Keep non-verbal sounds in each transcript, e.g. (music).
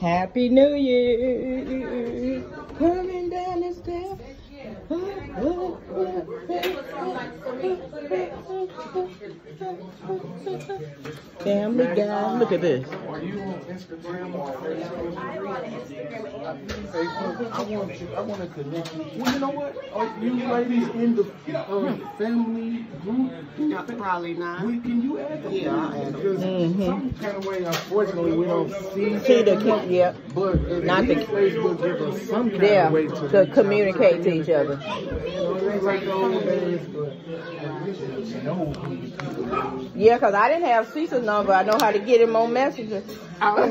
Happy New Year. Coming down the steps. Family guy. Look at this. Are you on Instagram or Facebook? Facebook? I want you. I want to connect you. Well, you know what? Are you ladies in the uh, family group? Probably not. We, can you add them? Yeah, I'll add Because Mhm. some kind of way, unfortunately, we don't see. See the kid, yep. But Not the- Facebook give us some kind Yeah, of way to, to communicate to each other. You know, it ain't like the old days, but at least you know who these people are. Yeah, 'cause I didn't have Cecil's number. I know how to get him on Messenger. I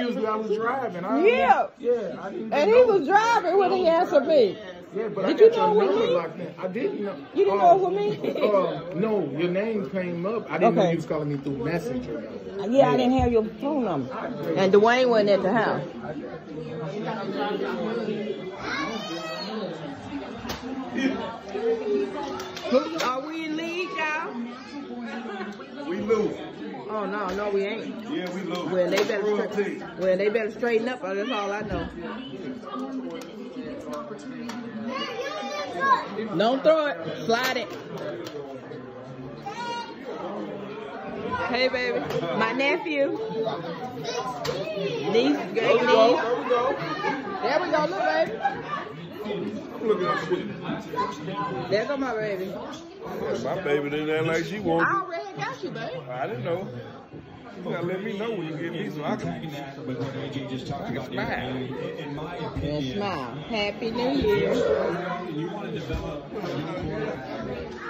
usually I was driving. I, Yeah. Yeah, I didn't And know. he was driving when he answered me. Yeah, but Did I you know your number me? locked in. I didn't know. You didn't uh, know it me? uh, (laughs) no, your name came up. I didn't know you was calling me through Messenger. Yeah, I didn't have your phone number. And Dwayne wasn't at the house. Are we in league, y'all? We lose. Oh no, no, we ain't. Yeah, we lose. Well, they better. Well, they better straighten up. That's all I know. Don't throw it. Slide it. Hey, baby. My nephew. Niece. Great niece. There we go. Look, baby. Look at. There go my baby. My baby didn't act like she wanted. I already got you, baby. I didn't know. You gotta let me know when you get me so I can. But what AJ just talked about, in, in, in my opinion, smile. Happy New Year. you want to develop a unicorn.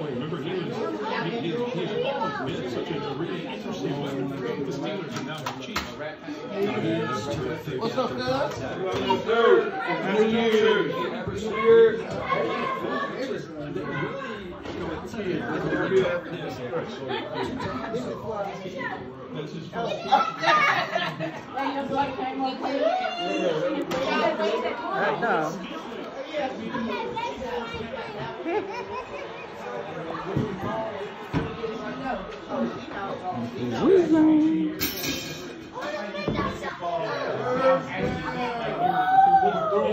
Remember, he was he, he, he's always been such a really interesting weapon the Steelers and now the Chiefs. What's up, guys? New Year's. New Year's. That's.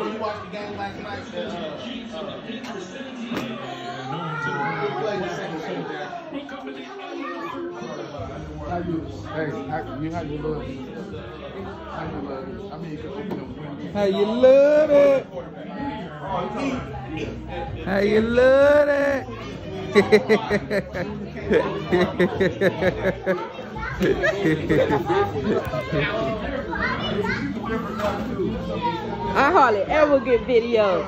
You watched the game last night? How you? Hey, how you? How you love? How you love? I mean, you when How you love it? How you love it? I hardly ever get video.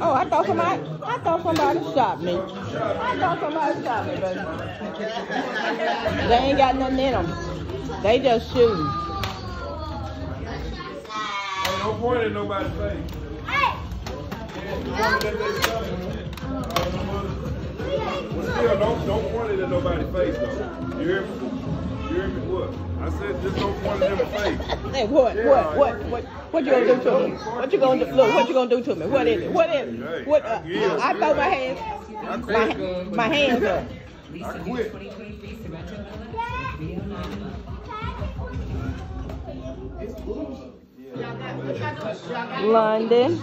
oh! I thought somebody. I thought somebody shot me. I thought somebody shot me, baby. They ain't got nothing in them. They just shooting. Hey, don't point in nobody's face. Point at their stomach. Still, don't don't point it at nobody's face though. You hear me? You hear me? What? I said just don't point it in the face. Hey, what, what, what, what, what you gonna do to me? What you gonna do? Look, what you gonna do to me? What is it? What is it? What? Uh, I throw my hands, my, my hands up. I quit. London.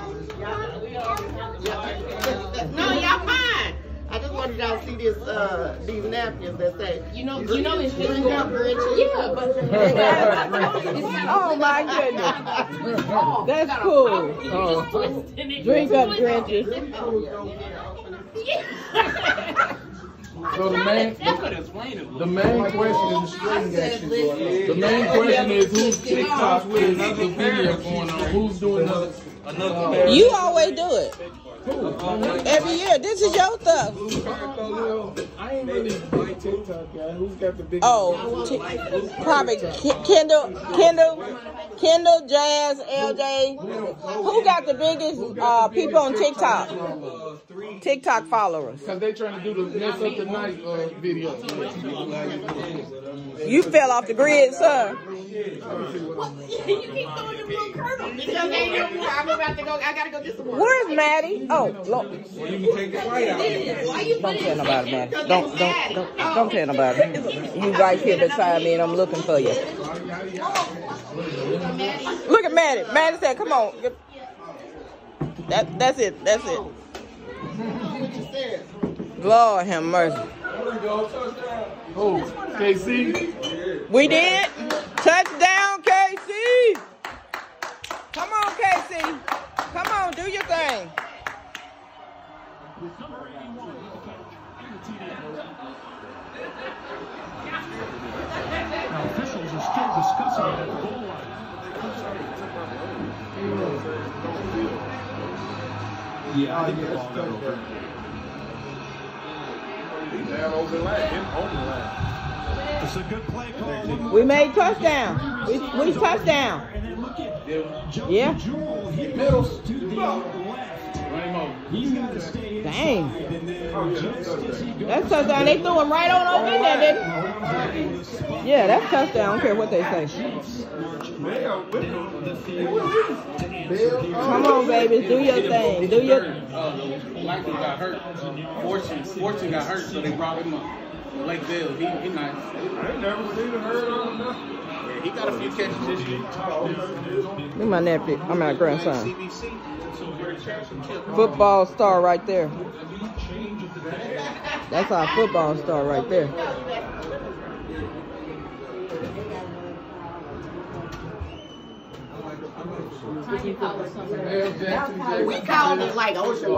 y'all see this, uh, these napkins that say, you know, you know it's drink up Grinches. Yeah, but. (laughs) Oh my goodness. That's cool. Oh. Drink up Grinches. So the main, the main question is the string action. The main question is who's TikTok with another video going on? Who's doing another another? You always do it. Every year. This is your stuff. I ain't really big TikTok guy. Who's got the big? Oh, t- probably K- Kendall, Kendall, Kendall, Jazz, LJ. Who got the biggest uh, people on TikTok? TikTok followers. Because they trying to do the mess up the night uh, video. You fell off the grid, sir. I'm about to go, I gotta go get some more. Where's Maddie? Oh, Lord. Don't tell nobody, Maddie. Don't, don't, don't, don't tell nobody. You right here beside me, and I'm looking for you. Look at Maddie. Maddie said, "Come on." That, that's it. That's it. Lord have mercy. Oh, KC. We did. Touchdown, KC. Come on, KC. Come on, do your thing. Now, officials are still discussing it at the goal line. Yeah, I think the ball got over. He's down over the line, him on the line. It's a good play call. We made touchdown. We, we touchdown. And then look at Joe Yeah. Jewell. He's got to stay inside. Dang. And then just as he goes That's touchdown. They threw him right on over in there, didn't? Yeah, that's touchdown. I don't care what they say. Come on, babies. Do your thing. Do your. Uh, Michael got hurt. Fortune, Fortune got hurt, so they brought him up. Lake Bill, he, he nice. I ain't never seen him heard of him. nothing. Yeah, he got a few catches this year. Look at my nephew. I'm my grandson. Football star right there. That's our football star right there. We called it like Ocean.